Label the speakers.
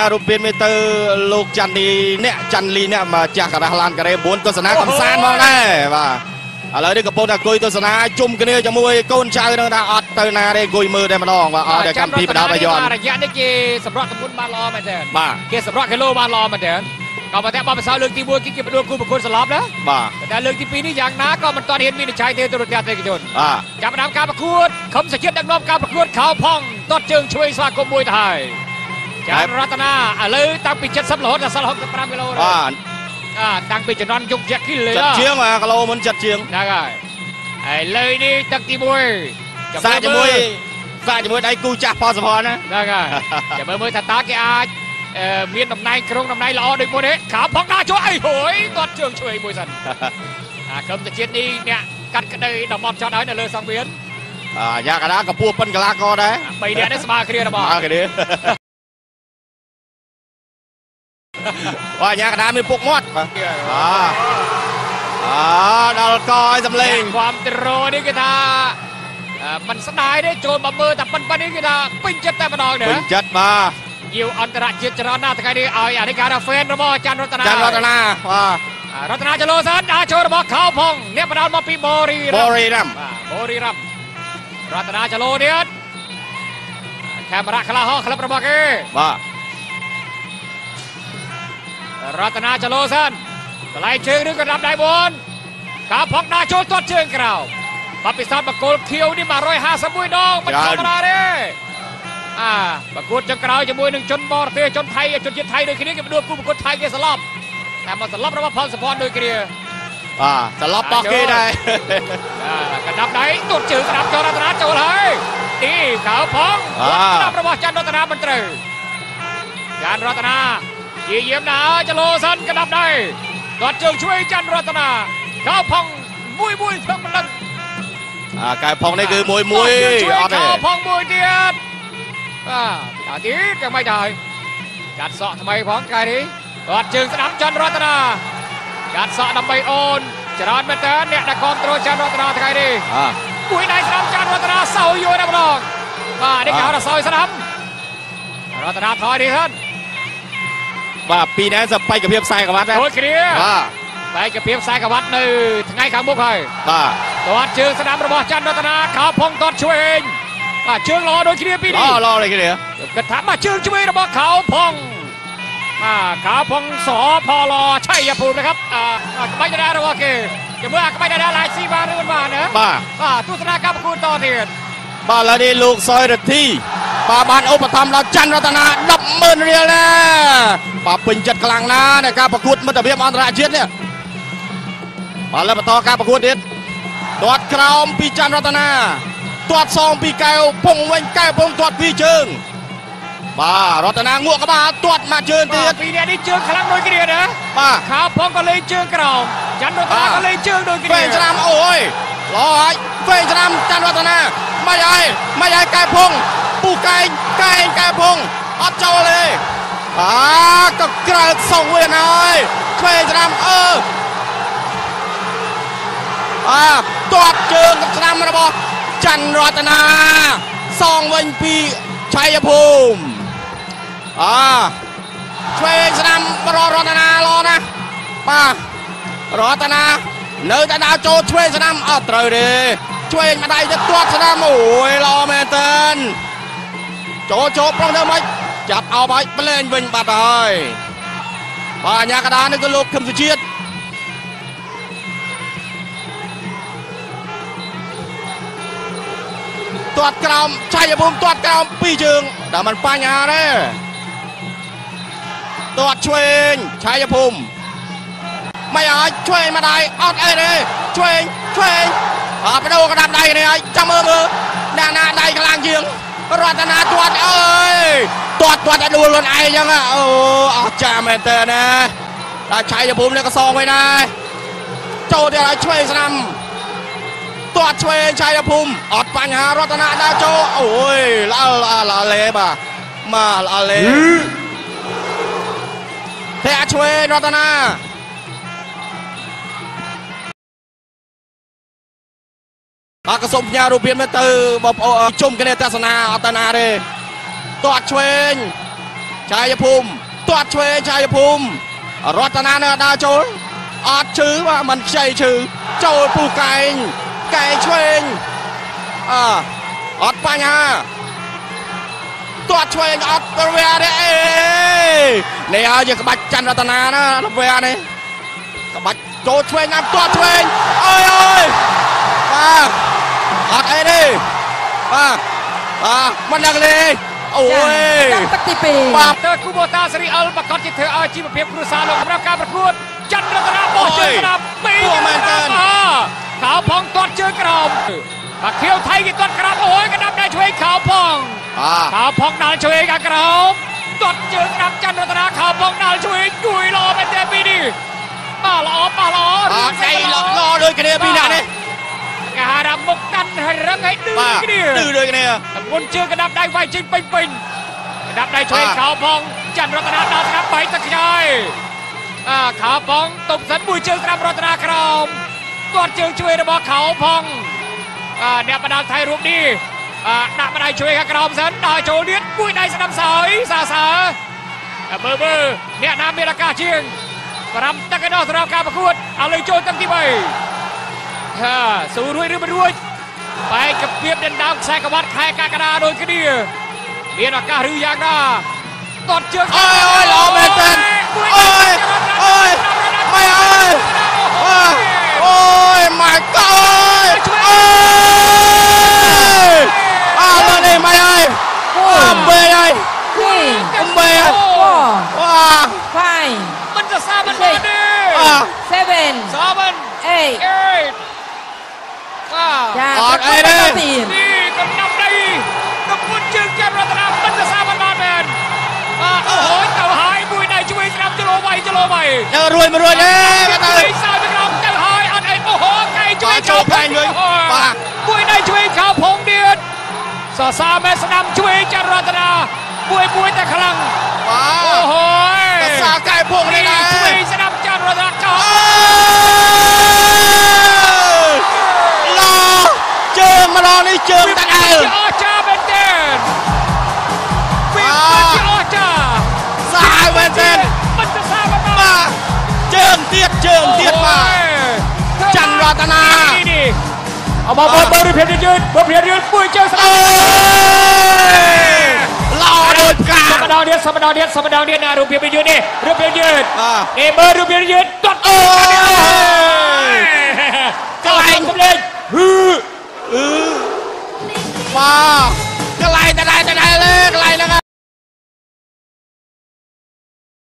Speaker 1: រូបភាពនេះទៅលោកច័ន្ទលីអ្នកច័ន្ទលីអ្នកមកចាស់ការ៉ាស់ឡានការ៉េ4ទស្សនាកំសាន្តមកដែរបាទឥឡូវនេះកំពុងតែអង្គុយទស្សនាជុំគ្នាជាមួយកូនចៅនឹងថាអត់ទៅណាទេអង្គុយមើលតែម្ដងបាទអត់តែកម្មវិធីបដាបយន្ត
Speaker 2: រយៈនេះគេសម្រាប់ទម្ងន់បានល្អមែនទែន
Speaker 1: បាទ
Speaker 2: គេសម្រាប់គីឡូបានល្អមែនទែនក៏ប៉ុន្តែបបិសោលើកទី1គេគេបដួលគូប្រកួតសន្លប់ណា
Speaker 1: បាទ
Speaker 2: តែលើកទី2នេះយ៉ាងណាក៏មិនទាន់ហ៊ានវិនិច្ឆ័យទេទូរទស្សន៍ទេកជន
Speaker 1: បាទ
Speaker 2: ចាប់ផ្ដើមការប្រកួតខំសជាតិដឹកនាំការប្រកួតខោផងទាត់ជើងឆ្វេងស្វាគមន៍មួយទៅហើយ ចានរតនាឥឡូវតាំងពី70រហូតដល់65គីឡូ
Speaker 1: បាទ
Speaker 2: អាតាំងពីជំនាន់យកយ៉ាគីលេ
Speaker 1: ចិត្តជាងបាទគីឡូមុនចិត្តជាង
Speaker 2: ហ្នឹងហើយឥឡូវនេះទឹកទី1
Speaker 1: សាកជាមួយសាកជាមួយដៃគូចាស់ផលសភនណា
Speaker 2: ហ្នឹងហើយចាំមើលមើលថាតើគេអាចអឺមានតំណែងក្រុងតំណែងល្អដូចមុនទេខោផងដាក់ជួយអីហួយគាត់ជើងឆ្វេងមួយសិនអាក្រុមតាជាតិនេះអ្នកកាត់ក្តីដល់មកចត់ហើយនៅលើសង្វៀន
Speaker 1: អាយ៉ាកដាកពស់ប៉ិនកលាករដែរ
Speaker 2: បីនាក់នេះស្មើគ្នារបស់
Speaker 1: អើគេនេះ ว่าอย่างกระดนมือปลุกมดอ่าอ่าดากอยสำเร็จ
Speaker 2: ความตรนี่กีตามันสนายได้โจมบับเบอร์แต่ปันปันนี่กีตาปิ้ง
Speaker 1: จั
Speaker 2: ด
Speaker 1: แต่ปนอง
Speaker 2: เด้อปิ้งจัดมายิวอันตรายจิตรนาตะการนี้เอาอย่า
Speaker 1: งนี้การเฟน
Speaker 2: ระบจันรัตนาจันรัตนาว่ารัตนาจโลสันอาโชระ
Speaker 1: บ
Speaker 2: เข้าวพงเนี่ยปนองมาปีบอรีรัมบอรีรั
Speaker 1: มบ
Speaker 2: อรีรัมรัตนาจโลเดียดแคมระคลาฮองคลับระบกเก
Speaker 1: บ้
Speaker 2: រតនាចលោសិនកន្លែងជើងឬក៏ដាប់ដៃបនកាផុកដើរចូលទាត់ជើងក្រោមបបិសោតបកគលខៀវនេះ151ដងមិនធម្មតាទេអាប្រកួតចុងក្រោយជាមួយនឹងជនបរទេសជនថៃជនជាតិថៃដូចគ្នាគេបដួលគូប្រកួតថៃគេស្លាប់តែមកស្លាប់របស់ផលសភ័នដូចគ្នា
Speaker 1: បាទត្រឡប់បោះគេដែរ
Speaker 2: អាកណ្ដាប់ដៃទត់ជើងក្ដាប់ចូលរតនាចូលហើយនេះកៅផង
Speaker 1: អា
Speaker 2: ក្ដាប់របស់ច័ន្ទរតនាមិនត្រូវច័ន្ទរតនា ជាយាមណាចលោសិនក្ដាប់ដៃគាត់ជើងឆ្វេងច័ន្ទរតនាកៅផងមួយមួយធ្វើមិនដឹង
Speaker 1: អាកែផងនេះគឺមួយមួយ
Speaker 2: គាត់ជើងឆ្វេង
Speaker 1: អត់ទេ
Speaker 2: កៅផងមួយទៀតបាទដល់ទៀតយ៉ាងម៉េចដែរកាត់សក់ថ្មីផងថ្ងៃនេះគាត់ជើងស្ដាប់ច័ន្ទរតនាកាត់សក់ដើម្បីអូនច្រើនមែនតើអ្នកដែលគ្រប់គ្រងច័ន្ទរតនាថ្ងៃនេះ
Speaker 1: អា
Speaker 2: មួយដៃស្ដាំចាន់រតនាសោយយូរណាស់ម្ដងបាទនេះគេហៅថាសោយស្ដាំរតនាថយនេះសិន
Speaker 1: ว่าปีนั้นจะไปกับเพียบซา
Speaker 2: ยกับวั
Speaker 1: ดนะ
Speaker 2: โดนเคลียร์ไปกับเพียบซา
Speaker 1: ย
Speaker 2: กับวัดหนึ่งทั้งไงขังบุกเลยตัววัดชื่สนามระบอจันรัต
Speaker 1: นาขาวพ
Speaker 2: งตอนช่วยเองเชิงรอโดยเคลียร์ปีนี้รอเล
Speaker 1: ยเคลียร์
Speaker 2: กระถามาเชิงช่วยระบอขาวพงขาวพงสอพอลอชัยภูมินะครับไปจะได้ระบอเกจะเมื่อไปได้หลายซีบาเรื่องมา
Speaker 1: เน
Speaker 2: อะบ้าตุสนากรรมกูต่
Speaker 1: อเดือนบ้าแล้วนี่ลูกซอยดดที่ បាទបានឧបត្ថម្ភដល់ច័ន្ទរតនា100,000រៀលណាបាទពេញចិត្តខ្លាំងណាស់នៃការប្រកួតមិត្តភាពអន្តរជាតិនេះបាទឥឡូវបន្តការប្រកួតទៀតទាត់ក្រោមពីច័ន្ទរតនាទាត់សងពីកែវពងវិញកែវពងទាត់ពីជើងបាទរតនាងក់ក្បាលទាត់មកជើង
Speaker 2: ទៀ
Speaker 1: ទៀត
Speaker 2: ពីរនាក់នេះជើងខ្លាំងដូចគ្នាណា
Speaker 1: បាទ
Speaker 2: ខោផងក៏លេងជើងក្រោមច័ន្ទរតនាក៏លេងជើងដូចគ្នា
Speaker 1: វែងច្រាមអូយឡហើយវែងច្រាមច័ន្ទរតនាមិនហើយមិនហើយកែភង ពូកែងកែងកែភងអត់ចូលទេអាក៏ក្រើកសងវិញហើយវែងច្រាមអឺអាទាត់ជើងច្រាមរបស់ច័ន្ទរតនាសងវិញពីឆៃភូមិអាឆ្វេងស្ដាំររតនាល្អណាស់បាទរតនានៅតែដើរចូលឆ្វេងស្ដាំអត់ត្រូវទេឆ្វេងម្ដាយទៅទាត់ស្ដាំអូយល្អមែនតើ ចូលចូលប្រុងទៅមិនចាប់អោបឲ្យប្លែងវិញបាត់ហើយបាទអាញាកដានេះគឺលោកខឹមសុជាតិទាត់ក្រោមឆៃភូមិទាត់ក្រោមពីរជើងតែมันបញ្ហាទេទាត់ឆ្វេងឆៃភូមិមិនអាចឆ្វេងមកដៃអត់អីទេឆ្វេងឆ្វេងអត់បដូរក្តាប់ដៃនេះហើយចាំមើលមើលអ្នកណាដៃខ្លាំងជាង រតនាទាត់អើយទាត់ទាត់តែដួលខ្លួនឯងអញ្ចឹងអូអស់ចាមែនតើណាដល់ឆៃយភូមិនេះក៏សងវិញដែរចូលទៀតឲ្យឆ្វេងស្ដាំទាត់ឆ្វេងឆៃយភូមិអត់បញ្ហារតនាដើរចូលអូយល្អល្អលេបាទមកល្អលេតែឆ្វេងរតនា បាទក៏សូមផ្ញើរូបភាពនេះទៅបងប្អូនជុំគ្នាទស្សនាអត់តាណាទេទាត់ឆ្វេងឆាយភូមិទាត់ឆ្វេងឆាយភូមិរតនានៅដើរចូលអត់ឈឺបាទមិនខ្ចីឈឺចូលពូកែងកែងឆ្វេងអើអត់បញ្ហាទាត់ឆ្វេងអត់ប្រវែទេអេនេះហើយយើងក្បាច់ច័ន្ទរតនាណាប្រវែនេះក្បាច់ចូលឆ្វេងណាទាត់ឆ្វេងអើយអើយបាទ អត់អីទេបាទបាទមិនដឹងទេអូ
Speaker 3: ចា
Speaker 1: យ
Speaker 3: កម្មទឹកទី2
Speaker 1: បាទ
Speaker 2: តើគូបូតាសេរីអលប្រកាសជាធ្វើឲ្យជីវភាពគ្រួសារលោកសម្រាប់ការប្រកួតច័ន្ទរតនាបោះជើងស្ដាប់ពីរ
Speaker 1: ពោះមែនតើ
Speaker 2: ខោផងទាត់ជើងក្រោមបាខៀវថៃគេទាត់ក្រោមអូយកណ្ដាប់ដៃឆ្វេងខោផង
Speaker 1: បាទ
Speaker 2: ខោផងដាល់ឆ្វេងខាងក្រោមទាត់ជើងស្ដាប់ច័ន្ទរតនាខោផងដាល់ឆ្វេងជួយល្អមែនទេពីនេះបាទល្អបាទល្អ
Speaker 1: បាទដៃល្អល្អដូចគ្នាពីរនាក់នេះ
Speaker 2: គេហៅថា មុខកាន់រឹងឲ្យឌឺ
Speaker 1: បាទ
Speaker 2: គ្នា
Speaker 1: ឌឺដូចគ្នា
Speaker 2: មុនជើងកណ្ដាប់ដៃវាយចេញពេញពេញកណ្ដាប់ដៃឆ្វេង
Speaker 1: បាទ
Speaker 2: ខោផងច័ន្ទរតនាដល់ស្ដាប់បែកទឹកខ្យាយអាខោផងតុបសិនមួយជើងស្ដាប់រតនាក្រោមគាត់ជើងជួយរបស់ខោផងអាអ្នកបដាល់ថៃរូបនេះអាដាក់បដៃជួយខាងក្រោមសិនដល់ចូលទៀតមួយដៃស្ដាប់សើយសាសើអាមើលមើលអ្នកណាមានឱកាសជាង5ទឹកឯនោះសម្រាប់ការប្រកួតឥឡូវចូលទឹកទី3ហាស៊ូរួចឬមិនរួច បែកជាពីបដណ្ដើមខ្សែក្បាត់ខែកាកដាដូចគ្នាមានឱកាសឬយ៉ាងណាតតជើង
Speaker 1: អូយអូយល្អមែនទែនអូយអូយម៉ែអើយអូយ my god អូយអាឡូនេះម៉ែអើយអំបេអើយអំបេវ៉ា
Speaker 3: fine
Speaker 2: មិនសរសើរមិនទេ
Speaker 3: 7
Speaker 2: 7 8 8 और अरे Namrai kemuncing jam ratna pendesapan Batman โอ้โหเต่าหายบุยได้ช่วยครับจะโลไวจะโลไวเจอรวย
Speaker 1: มารวยเอ้ย
Speaker 2: มาเตยสาวเป็รังเต่าหาย
Speaker 1: อันไอ้โอ้โหไก่ช่
Speaker 2: วยเขาพงเดียบุยได้ช่วยเขาพงเดือดสาสาแม่
Speaker 1: ส
Speaker 2: นามช่
Speaker 1: วยจรัตนาบุ
Speaker 2: ยบุยแต่คลังโอ้
Speaker 1: โห ម្ដងនេះជើងតាក់អែល
Speaker 2: អស្ចារ្យមែនទែនវា
Speaker 1: បាទ
Speaker 2: ពិតជាអស្ចារ្យ
Speaker 1: សាហាវមែនទែន
Speaker 2: មិនសរសើរមិនបាន
Speaker 1: បាទជើងទៀតជើងទៀតបាទច័ន្ទរតនា
Speaker 2: នេះអបអបអបរូបភាពយឺតរូបភាពយឺតមួយជើងស្ដា
Speaker 1: អើំយល្អដូចផ្កា
Speaker 2: សម្ដងទៀតសម្ដងទៀតសម្ដងទៀតណារូបភាពយឺតនេះរូបភាពយឺត
Speaker 1: បាទ
Speaker 2: នេះមើលរូបភាពយឺតទាត់
Speaker 1: អើយ
Speaker 2: កន្លែងកម្លេចហឺ
Speaker 1: អឺ មកកន្លែងដដែលដដែលកន្លែងហ្នឹង